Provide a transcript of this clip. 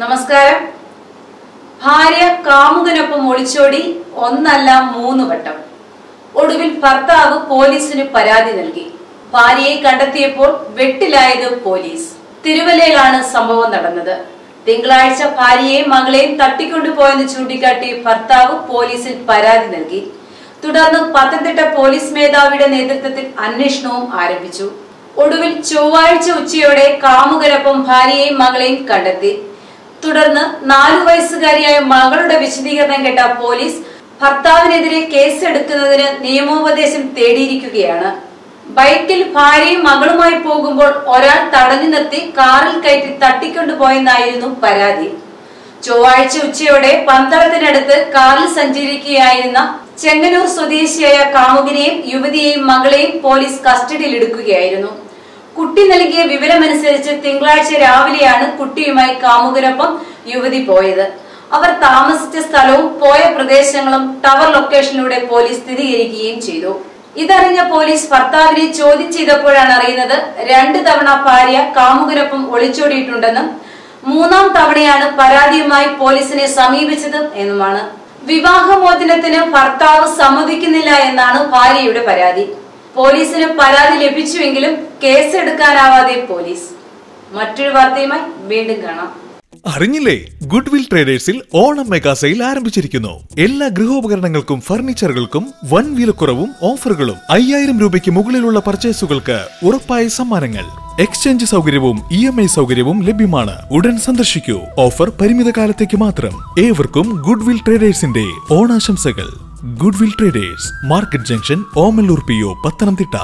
നമസ്കാരം. ഭാര്യ കാമുകനൊപ്പം ഒളിച്ചോടി ഒന്നല്ല മൂന്ന് വട്ടം. ഒടുവിൽ ഭർത്താവ് പോലീസിന് പരാതി നൽകി. ഭാര്യയെ കണ്ടെത്തിയപ്പോൾ വെട്ടിലായത് പോലീസ്. തിരുവല്ലയിലാണ് സംഭവം നടന്നത്. തിങ്കളാഴ്ച ഭാര്യയെയും മകളെയും തട്ടിക്കൊണ്ടുപോയെന്ന് ചൂണ്ടിക്കാട്ടി ഭർത്താവ് പോലീസിൽ പരാതി നൽകി. തുടർന്ന് പത്തനംതിട്ട പോലീസ് മേധാവിയുടെ നേതൃത്വത്തിൽ അന്വേഷണവും ആരംഭിച്ചു. ഒടുവിൽ ചൊവ്വാഴ്ച ഉച്ചയോടെ കാമുകരൊപ്പം ഭാര്യയെയും മകളെയും കണ്ടെത്തി. തുടർന്ന് നാലു വയസ്സുകാരിയായ മകളുടെ വിശദീകരണം കേട്ട പോലീസ് ഭർത്താവിനെതിരെ കേസെടുക്കുന്നതിന് നിയമോപദേശം തേടിയിരിക്കുകയാണ്. ബൈക്കിൽ ഭാര്യയും മകളുമായി പോകുമ്പോൾ ഒരാൾ തടഞ്ഞു നിർത്തി കാറിൽ കയറ്റി തട്ടിക്കൊണ്ടുപോയെന്നായിരുന്നു പരാതി. ചൊവ്വാഴ്ച ഉച്ചയോടെ പന്തളത്തിനടുത്ത് കാറിൽ സഞ്ചരിക്കുകയായിരുന്ന ചെങ്ങന്നൂർ സ്വദേശിയായ കാമുകിനെയും യുവതിയെയും മകളെയും പോലീസ് കസ്റ്റഡിയിലെടുക്കുകയായിരുന്നു. കുട്ടി നൽകിയ വിവരമനുസരിച്ച് തിങ്കളാഴ്ച രാവിലെയാണ് കുട്ടിയുമായി കാമുകരൊപ്പം യുവതി പോയത്. അവർ താമസിച്ച സ്ഥലവും പോയ പ്രദേശങ്ങളും ടവർ ലൊക്കേഷനിലൂടെ പോലീസ് സ്ഥിരീകരിക്കുകയും ചെയ്തു. ഇതറിഞ്ഞ പോലീസ് ഭർത്താവിനെ ചോദ്യം ചെയ്തപ്പോഴാണ് അറിയുന്നത് രണ്ട് തവണ ഭാര്യ കാമുകരൊപ്പം ഒളിച്ചോടിയിട്ടുണ്ടെന്നും മൂന്നാം തവണയാണ് പരാതിയുമായി പോലീസിനെ സമീപിച്ചത് എന്നുമാണ്. വിവാഹമോചനത്തിന് ഭർത്താവ് സമ്മതിക്കുന്നില്ല എന്നാണ് ഭാര്യയുടെ പരാതി. പോലീസിന് പരാതി ലഭിച്ചുവെങ്കിലും കേസ് എടുക്കാനാവാതെ പോലീസ്. മറ്റൊരു വാർത്തയുമായി വീണ്ടും കാണാം. അറിഞ്ഞില്ലേ? ഗുഡ് വിൽ ട്രേഡേഴ്സിൽ ഓണം മെഗാ സെയിൽ ആരംഭിച്ചിരിക്കുന്നു. എല്ലാ ഗൃഹോപകരണങ്ങൾക്കും ഫർണിച്ചറുകൾക്കും വൻ വിലക്കുറവും ഓഫറുകളും അയ്യായിരം രൂപയ്ക്ക് മുകളിലുള്ള പർച്ചേസുകൾക്ക് ഉറപ്പായ സമ്മാനങ്ങൾ. എക്സ്ചേഞ്ച് സൗകര്യവും ഇ എം ഐ സൗകര്യവും ലഭ്യമാണ്. ഉടൻ സന്ദർശിക്കൂ. ഓഫർ പരിമിത കാലത്തേക്ക് മാത്രം. ഏവർക്കും ഗുഡ് വിൽ ട്രേഡേഴ്സിന്റെ ഓണാശംസകൾ. Goodwill traders market junction Omallur P O Pathanamthitta.